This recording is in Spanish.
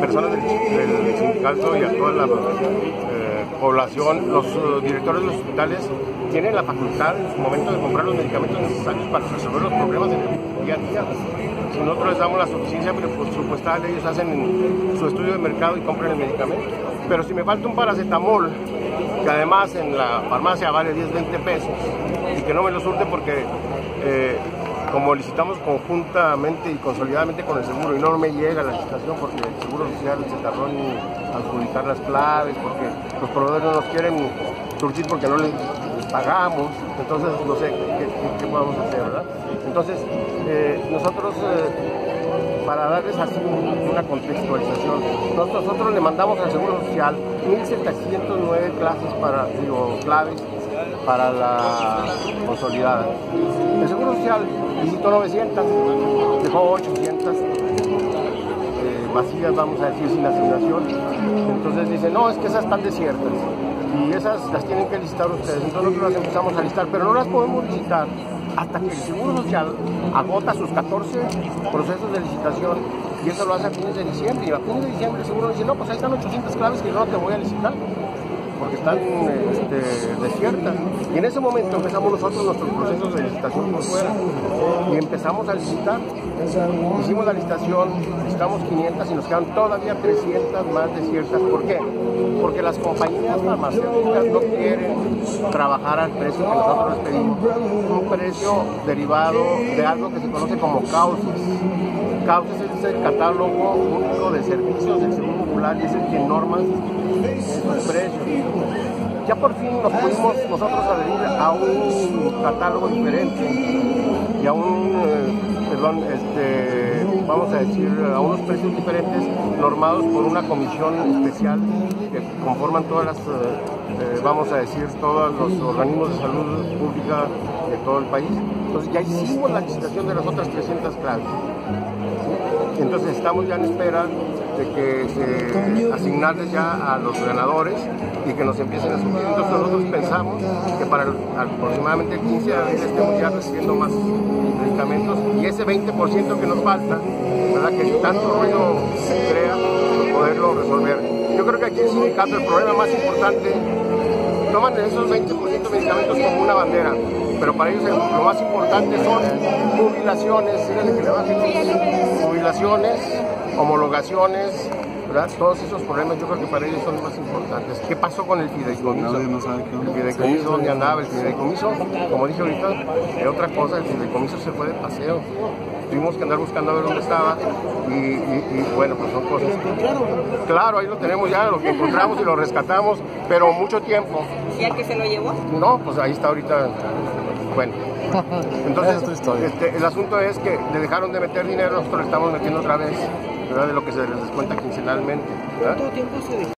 personas del, del sindicato y a toda la eh, población, los eh, directores de los hospitales tienen la facultad en su momento de comprar los medicamentos necesarios para resolver los problemas del día a día. Si nosotros les damos la suficiencia presupuestal, ellos hacen su estudio de mercado y compran el medicamento. Pero si me falta un paracetamol, que además en la farmacia vale 10, 20 pesos, y que no me lo surte porque eh, como licitamos conjuntamente y consolidadamente con el seguro y no me llega la licitación porque el seguro social se tardó en adjudicar las claves, porque los proveedores no nos quieren surtir porque no les pagamos, entonces no sé qué, podemos hacer, ¿verdad? Entonces, eh, nosotros, eh, para darles así una contextualización, nosotros le mandamos al Seguro Social 1.709 clases para, digo, claves para la consolidada. El Seguro Social visitó 900, dejó 800 eh, vacías, vamos a decir, sin asignación. Entonces dice, no, es que esas están desiertas y esas las tienen que licitar ustedes. Entonces nosotros las empezamos a listar, pero no las podemos licitar hasta que el Seguro Social agota sus 14 procesos de licitación y eso lo hace a fines de diciembre. Y a fines de diciembre el Seguro dice, no, pues ahí están 800 claves que yo no te voy a licitar porque están este, desiertas. Y en ese momento empezamos nosotros nuestros procesos de licitación por fuera y empezamos a licitar. Hicimos la licitación, licitamos 500 y nos quedan todavía 300 más desiertas. ¿Por qué? Porque las compañías farmacéuticas no quieren trabajar al precio que nosotros les pedimos, un precio derivado de algo que se conoce como causas. Causas es el catálogo único de servicios del Seguro Popular y es el que norma esos precios. Ya por fin nos pudimos nosotros adherir a un catálogo diferente y a un, eh, perdón, este, vamos a decir, a unos precios diferentes normados por una comisión especial que conforman todas las, eh, eh, vamos a decir, todos los organismos de salud pública de todo el país. Entonces ya hicimos la licitación de las otras 300 clases. Entonces estamos ya en espera de que eh, asignarles ya a los ganadores y que nos empiecen a subir. Entonces nosotros pensamos que para el, aproximadamente el 15 de abril estemos ya recibiendo más medicamentos y ese 20% que nos falta, ¿verdad? que tanto ruido se crea, poderlo resolver. Yo creo que aquí el sindicato el problema más importante, toman esos 20% de medicamentos como una bandera, pero para ellos lo más importante son jubilaciones, homologaciones, ¿verdad? Todos esos problemas yo creo que para ellos son los más importantes. ¿Qué pasó con el fideicomiso? Nadie no sabe qué onda. El fideicomiso, ¿dónde andaba? El fideicomiso, como dije ahorita, es otra cosa, el fideicomiso se fue de paseo. Tuvimos que andar buscando a ver dónde estaba y, y- y, bueno, pues son cosas. Claro, ahí lo tenemos ya, lo que encontramos y lo rescatamos, pero mucho tiempo. ¿Y al que se lo llevó? No, pues ahí está ahorita. Bueno. Entonces, este, el asunto es que le dejaron de meter dinero, nosotros le estamos metiendo otra vez, ¿verdad? De lo que se les descuenta quincenalmente. ¿verdad? ¿Cuánto tiempo se